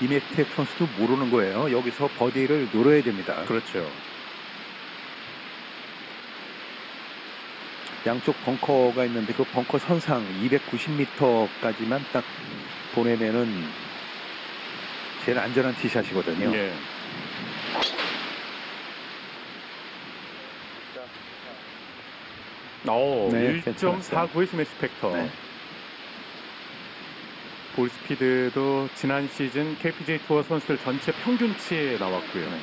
이메텍 선수도 모르는 거예요. 여기서 버디를 노려야 됩니다. 그렇죠. 양쪽 벙커가 있는데 그 벙커 선상 290m까지만 딱 보내면은 제일 안전한 티샷이거든요. 예. 오, 네, 괜찮았어요. 1.49의 스매시 팩터. 네. 볼 스피드도 지난 시즌 KPJ 투어 선수들 전체 평균치에 나왔고요. 네.